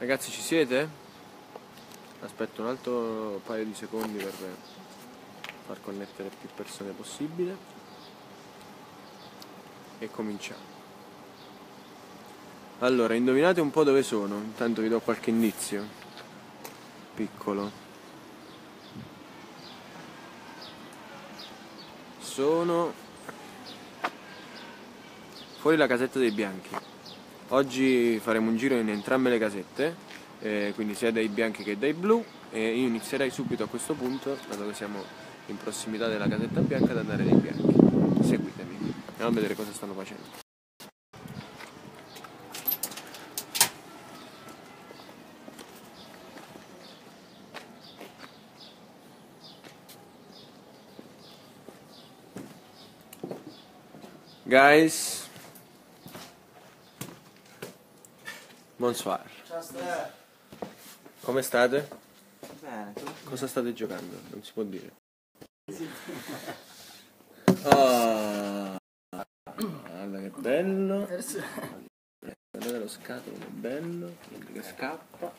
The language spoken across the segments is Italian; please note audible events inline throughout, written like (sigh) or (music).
Ragazzi ci siete? Aspetto un altro paio di secondi per far connettere più persone possibile. E cominciamo. Allora, indovinate un po' dove sono, intanto vi do qualche indizio. Piccolo. Sono fuori la casetta dei bianchi. Oggi faremo un giro in entrambe le casette, eh, quindi sia dai bianchi che dai blu, e io inizierei subito a questo punto, dato che siamo in prossimità della casetta bianca, ad andare dai bianchi. Seguitemi, andiamo a vedere cosa stanno facendo. Guys, bonsoir. Come state? Bene? Cosa state giocando? Non si può dire. Ah, guarda che bello. Guardate lo scatolo che bello. Che scappa.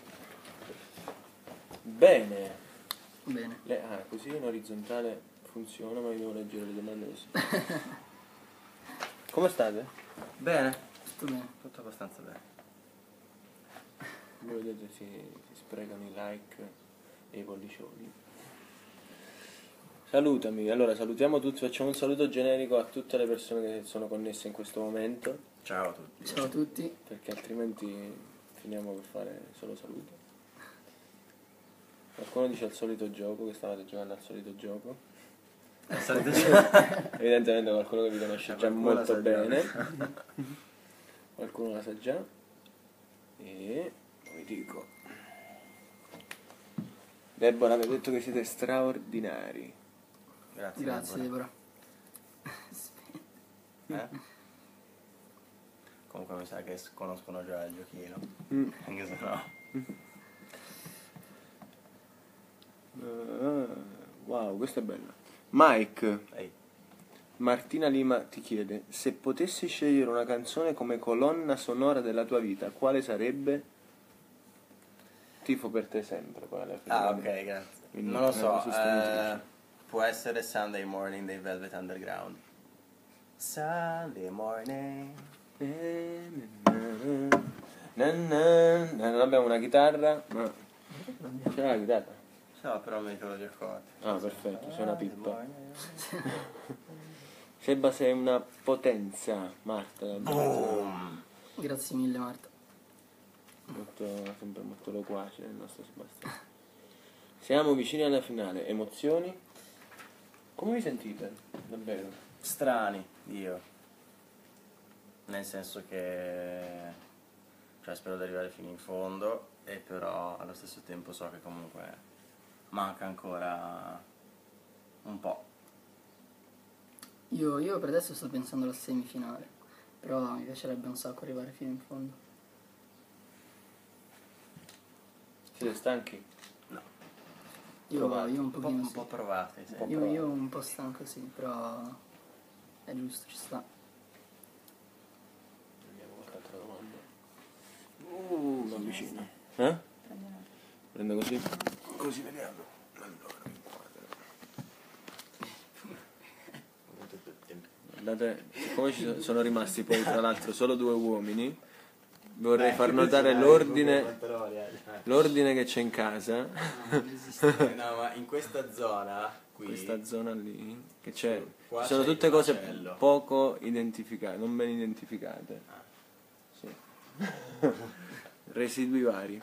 Bene. Bene. Le- ah, così in orizzontale funziona, ma io devo leggere le domande così. (laughs) Come state? Bene, Tutto bene. tutto abbastanza bene. Voi vedete si, si sprecano i like e i pollicioni. Salutami, allora salutiamo tutti, facciamo un saluto generico a tutte le persone che sono connesse in questo momento, Ciao a tutti. Ciao a tutti. perché altrimenti finiamo per fare solo saluti. Qualcuno dice al solito gioco, che stavate giocando al solito gioco. (laughs) Evidentemente qualcuno che vi conosce Eh, già qualcuno la molto sa già. bene. (laughs) qualcuno la sa già. E vi dico. Deborah mi ha detto che siete straordinari. Grazie. Grazie Deborah. Deborah. Eh? (laughs) Comunque mi sa che conoscono già il giochino. Mm. Anche se no. Ah, wow, questa è bella. Mike, Ehi, Martina Lima ti chiede, se potessi scegliere una canzone come colonna sonora della tua vita, quale sarebbe? Tifo per te sempre, poi alla fine. Ah, ok, grazie. quindi non lo so, eh, può essere Sunday Morning dei Velvet Underground. Sunday Morning. Na, na, na, non abbiamo una chitarra, ma c'è la chitarra. So, però mi ricordo gli accordi. Ah, perfetto, c'è una pippa. Seba sei una potenza, Marta. Boom. Grazie mille Marta. Molto, sempre molto loquace il nostro Sebastiano. Siamo vicini alla finale, emozioni? Come vi sentite? Davvero? strani, io. Nel senso che cioè spero di arrivare fino in fondo e però allo stesso tempo so che comunque manca ancora un po'. Io, io per adesso sto pensando alla semifinale. Però mi piacerebbe un sacco arrivare fino in fondo. Siete stanchi? No. Io, Provate. io un Un po', pochino un sì. po' provate, sì. po' Io, provate. io un po' stanco sì, però è giusto, ci sta. Vediamo qualche altra domanda. Uh, mi avvicino. Eh? Prendo così? Così vediamo. Allora, mi. Guardate, siccome ci so- sono rimasti poi tra l'altro solo due uomini, vorrei far notare l'ordine, l'ordine che c'è in casa, No, ma in questa zona qui questa zona lì, che c'è, Qua sono c'è tutte il cose macello. poco identificate, non ben identificate. Ah. Sì. (laughs) Residui vari.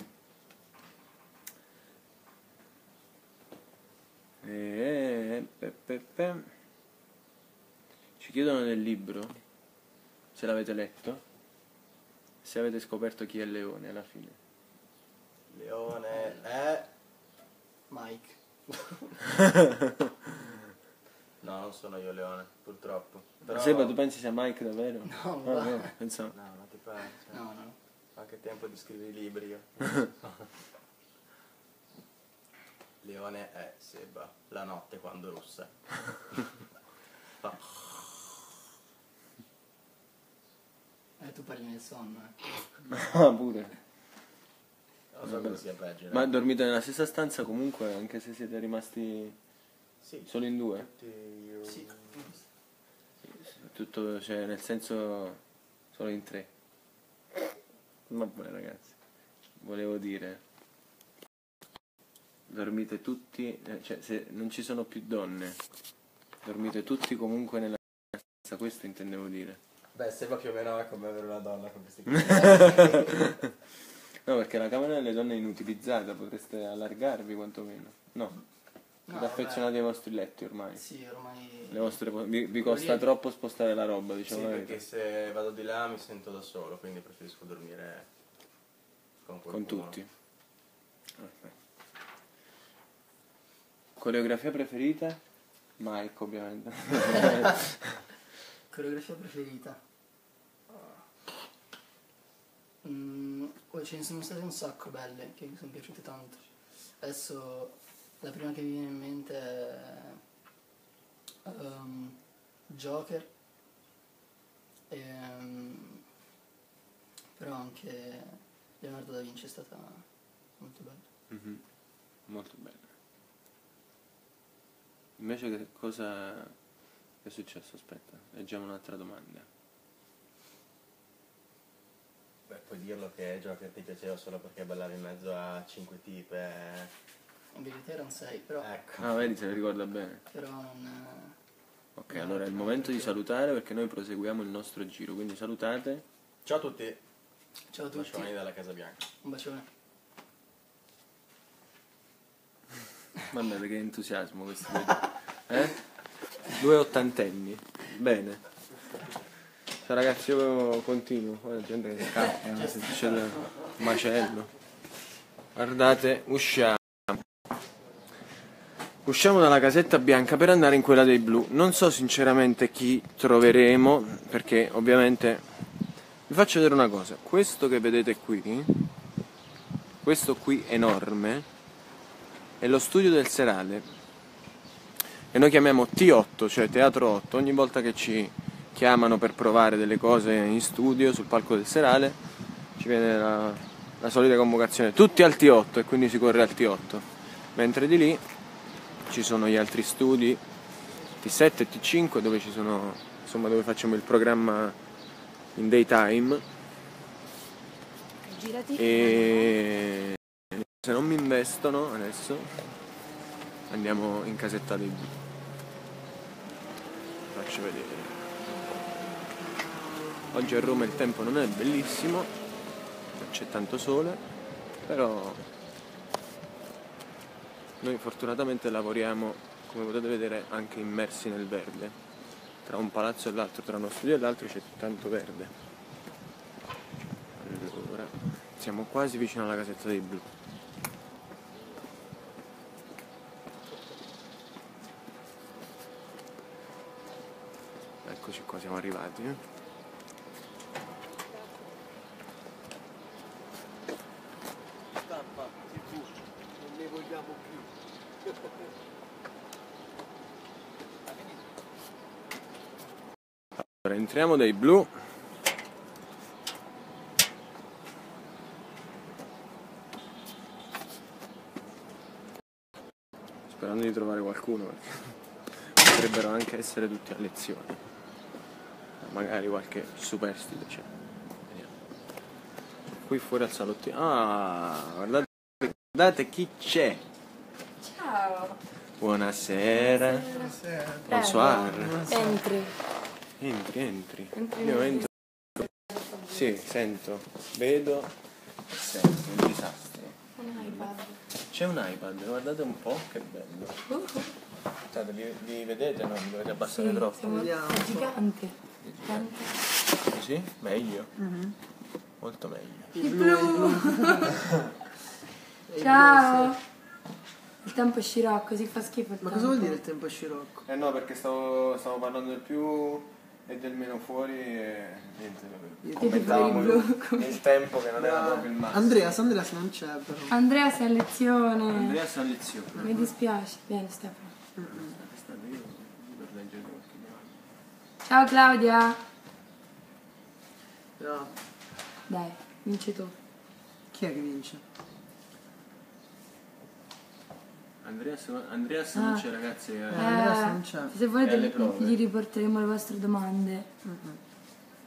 E, pe, pe, pe. Ci chiedono nel libro se l'avete letto, se avete scoperto chi è Leone alla fine. Leone è Mike. (laughs) No, non sono io Leone, purtroppo. Però... Seba, tu pensi sia Mike davvero? No, Ah, va. no, pensavo. No, non ti penso. No, no. Fa anche tempo di scrivere i libri io. (laughs) Leone è Seba, la notte quando russa. (laughs) Fa- Eh, tu parli nel sonno, eh. Ah, pure. So cosa sia peggio. Ma dormite nella stessa stanza comunque, anche se siete rimasti Sì. solo in due? Sì. Tutto, cioè, nel senso, solo in tre. Vabbè ragazzi, volevo dire, dormite tutti, eh, cioè se non ci sono più donne, dormite tutti comunque nella stanza, questo intendevo dire. Beh, sembra più o meno come avere una donna con questi. (laughs) No, perché la camera delle donne è inutilizzata, potreste allargarvi quantomeno. No, siete No, affezionati ai vostri letti ormai. Sì, ormai... Le vostre vi, vi costa Lì- troppo spostare la roba, sì, diciamo la perché se vado di là mi sento da solo, quindi preferisco dormire con qualcuno. Con tutti. Ok. Coreografia preferita? Mike, ovviamente. (laughs) Coreografia preferita? Mm, oh, ce ne sono state un sacco belle che mi sono piaciute tanto. Adesso la prima che mi viene in mente è ehm, Joker. Ehm, però anche Leonardo da Vinci è stata molto bella. Mhm. Molto bene. Invece che cosa è successo? Aspetta, leggiamo un'altra domanda. Beh, puoi dirlo che Joker ti piaceva solo perché ballavi in mezzo a cinque tipe. In verità erano sei, però, Ecco. Ah, vedi, se la ricorda bene. però non... Ok, allora è il momento di salutare perché noi proseguiamo il nostro giro, quindi salutate. Ciao a tutti, Ciao a tutti, bacioni dalla Casa Bianca. un bacione. Guardate che entusiasmo questi due. (laughs) Eh? Due ottantenni. Bene. Ciao ragazzi, io continuo. Guarda, gente che scappa, se c'è il macello. Guardate, usciamo. Usciamo dalla casetta bianca per andare in quella dei blu. Non so sinceramente chi troveremo, perché ovviamente vi faccio vedere una cosa. Questo che vedete qui, questo qui enorme, è lo studio del serale e noi chiamiamo T8, cioè Teatro 8, ogni volta che ci chiamano per provare delle cose in studio sul palco del serale ci viene la, la solita convocazione, tutti al T8 e quindi si corre al T8, mentre di lì ci sono gli altri studi T7 e T5 dove ci sono insomma dove facciamo il programma in daytime Girati. e se non mi investono adesso andiamo in casetta dei. Faccio vedere. Oggi a Roma il tempo non è bellissimo, c'è tanto sole, però noi fortunatamente lavoriamo, come potete vedere, anche immersi nel verde. Tra un palazzo e l'altro, tra uno studio e l'altro c'è tanto verde. Allora, siamo quasi vicino alla casetta dei blu. Eccoci qua, siamo arrivati. eh. Allora, entriamo dai blu. Sperando di trovare qualcuno perché (laughs) potrebbero anche essere tutti a lezione. Magari qualche superstite c'è. Vediamo. Qui fuori al salottino. Ah, guardate, guardate chi c'è. Ciao. Buonasera. Bonsoir. Entri. Entri, entri. Entri Io entro. Sì, sento, vedo e sento un disastro. Un iPad. C'è un iPad, guardate un po', che bello. Uh, Aspettate, li, li vedete? No, mi dovete abbassare sì, troppo. siamo è gigante. Tanto. Così? Meglio? Molto meglio. Il blu. (laughs) Ciao. Il tempo è scirocco, si fa schifo il Ma tempo. cosa vuol dire il tempo scirocco? Eh no, perché stavo, stavo parlando del più e del meno fuori e niente. Io Commentavamo il tempo che non era proprio il massimo. Andreas, Andreas non c'è però. Andrea sei a lezione. Andrea sta a lezione. Mi dispiace. Vieni Stefano. Ciao Claudia. No. Dai, vinci tu. Chi è che vince? Andreas, Andreas Ah. non c'è ragazzi. eh. Eh, c'è. se volete gli riporteremo le vostre domande.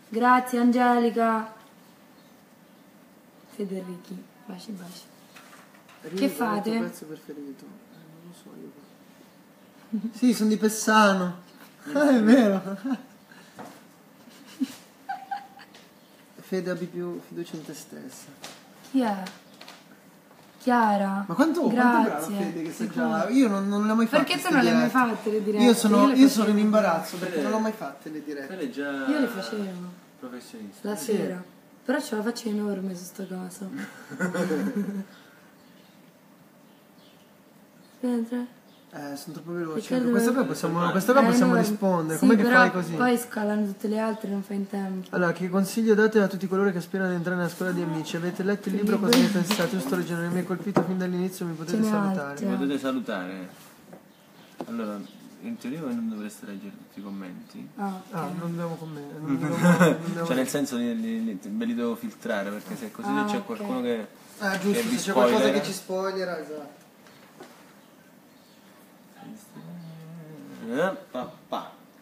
Grazie Angelica. Federici, baci baci. Riva, Che fate? pezzo preferito? Eh, non lo so io. (laughs) Sì, sono di Pessano. Ah, è vero. Fede, abbi più fiducia in te stessa. Chi è? Chiara. Ma quanto, quanto Grazie. Fede che già? cuore. Io non, non le ho mai fatte. Perché tu non le hai mai fatte le dirette? Io sono, le io facevo. sono in imbarazzo perché Fede- non ho mai fatte le dirette. È già Io le facevo professionista. la Sì. sera. Però ce la faccio enorme su sto caso. Aspetta. (laughs) Eh, sono troppo veloci. Riccardo- Questa qua possiamo, questa qua È possiamo enorme. rispondere. Sì, Com'è che fai così? Poi scalano tutte le altre, non fai in tempo. Allora, che consiglio date a tutti coloro che aspirano ad entrare nella scuola di amici? Avete letto il libro? Cosa ne pensate? Io sto leggendo, mi ha colpito fin dall'inizio, mi potete salutare. altre. Potete salutare. Allora, in teoria voi non dovreste leggere tutti i commenti. Ah, ok. Ah, non dobbiamo commentare. Non (laughs) dobbiamo, non dobbiamo- Cioè nel senso li, li- li- ve li devo filtrare perché se così Ah, c'è ok. qualcuno che... Ah, che giusto, vi se c'è qualcosa che ci spoilera, esatto.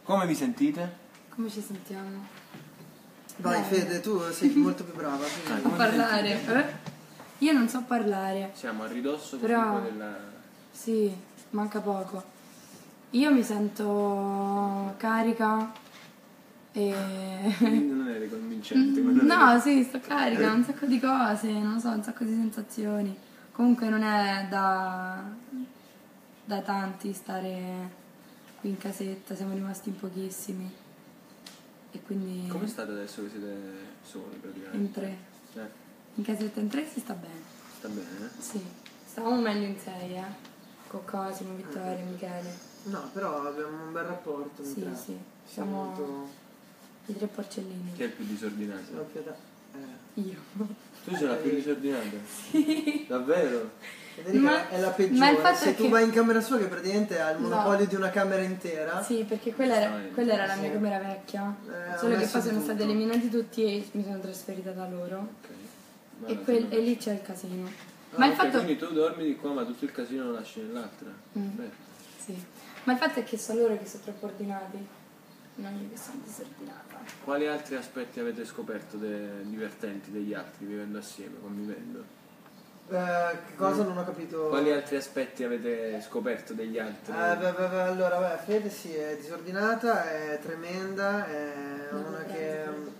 Come vi sentite? Come ci sentiamo? Vai, Bene. Fede, tu sei (laughs) molto più brava. quindi- A parlare? Eh? Io non so parlare. Siamo a ridosso Però- comunque della... Sì, manca poco. Io mi sento carica e... Quindi non eri (laughs) convincente. quello No, sì, sto carica, un sacco di cose, non lo so, un sacco di sensazioni. Comunque non è da, da tanti stare qui in casetta, siamo rimasti in pochissimi. E quindi Come state adesso che siete soli praticamente? in tre. Eh, In casetta in tre si sta bene. sta bene, eh? Sì, stavamo meglio in sei, eh. Con Cosimo, Vittorio, Michele. No, però abbiamo un bel rapporto. Sì, sì, Siamo siamo molto... i tre porcellini. Chi è il più disordinato? da- eh. Io. Tu sei la più disordinata? Sì. Davvero? Federica Ma- è la ma il peggiore. fatto Se è tu che- vai in camera sua, che praticamente ha il No. monopolio di una camera intera, Sì, perché quella era, quella era la sì. mia camera vecchia. Eh, Solo che poi sono stati eliminati tutti e mi sono trasferita da loro. Ok. E, quel- e lì c'è il casino. Ah, ma il ok, fatto. Quindi tu dormi di qua ma tutto il casino lo lasci nell'altra? Mm. Sì. Ma il fatto è che sono loro che sono troppo ordinati. Non io che sono disordinata. Quali altri aspetti avete scoperto de- divertenti degli altri vivendo assieme, convivendo? eh, che cosa non ho capito? Quali altri aspetti avete scoperto degli altri? Eh, beh, beh, beh, allora, beh, Fede sì, è disordinata, è tremenda, è una che...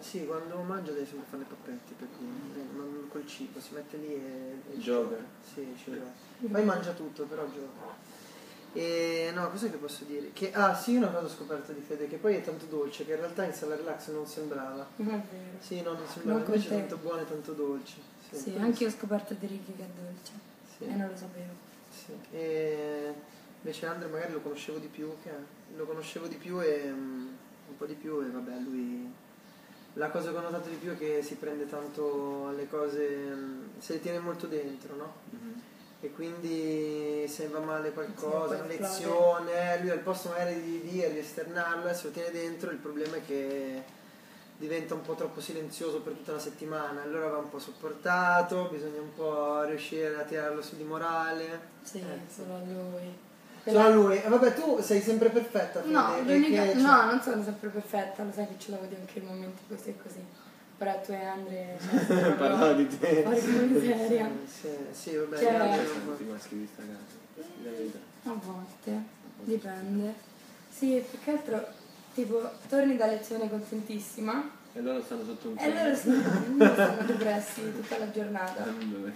Sì, quando mangia deve sempre fare le pappetti per dire, non col cibo, si mette lì e, e Gioca. Sì, ci gioca. Poi mangia tutto, però gioca. E no, cos'è che posso dire? Che, ah sì, una cosa ho scoperto di Fede, che poi è tanto dolce, che in realtà in sala relax non sembrava. Non è vero. Sì, no, non sembrava, Non invece è tanto buono e tanto dolce. Sì, Sì, anche io ho scoperto di Ricky che è dolce. sì. E non lo sapevo. Sì, e invece Andre magari lo conoscevo di più, che lo conoscevo di più e mm, un po' di più e vabbè lui la cosa che ho notato di più è che si prende tanto alle cose, mm, se le tiene molto dentro, no? Mhm. E quindi se va male qualcosa, una lezione, lui al posto magari di dire, di esternarla, se lo tiene dentro, il problema è che diventa un po' troppo silenzioso per tutta la settimana, allora va un po' sopportato, bisogna un po' riuscire a tirarlo su di morale. Sì, Eh, solo a lui. Solo a lui. E vabbè, tu sei sempre perfetta, Fede, No, c'è- no, non sono sempre perfetta, lo sai che ce l'avevo anche in momenti così e così. Però tu e Andre (laughs) cioè, Parlava di te. Porca miseria. Sì, sì, vabbè, Cioè- sono i maschi di sta casa? A volte, dipende. Sì, più che altro, tipo, torni da lezione contentissima E loro stanno sotto un e loro stanno, (laughs) stanno depressi tutta la giornata. Non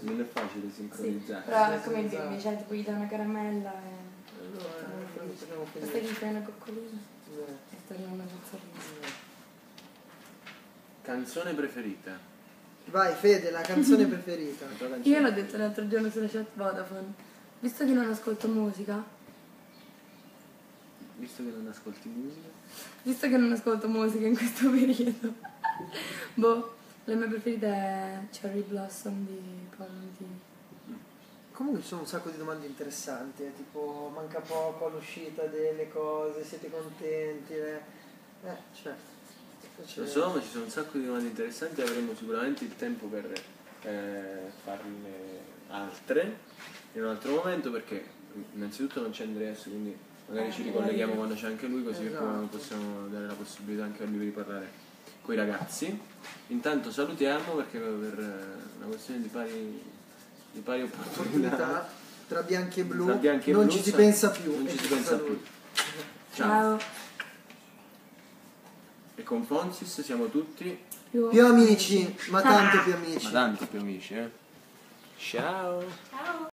non è facile Sì, sincronizzare. però è come i bimbi, cioè tipo gli dai una caramella e Allora, felici. facciamo Basta che gli fai una coccolina Eh, e tornano senza riso. Canzone preferita? Vai, Fede, la canzone (laughs) preferita. La canzone Io l'ho detto l'altro giorno sulla chat Vodafone, visto che non ascolto musica, Visto che non ascolti musica, visto che non ascolto musica in questo periodo, (laughs) boh, la mia preferita è Cherry Blossom di Paolo Nutini. Comunque ci sono un sacco di domande interessanti, eh, tipo manca poco all'uscita delle cose, siete contenti? Eh, eh cioè, lo so, ma ci sono un sacco di domande interessanti avremo sicuramente il tempo per eh, farne altre in un altro momento perché innanzitutto non c'è Andreas, quindi magari Eh, ci ricolleghiamo quando c'è anche lui così Esatto. possiamo dare la possibilità anche a lui di parlare con i ragazzi. Intanto salutiamo perché per eh, una questione di pari, di pari opportunità tra bianchi e blu bianchi e non blu, ci si sa- pensa più non ci si (laughs) pensa più. Ciao. Ciao. E con Fonsis siamo tutti, Più- più (laughs) amici ma tanto più amici ma tanti più amici, eh. Ciao. Ciao.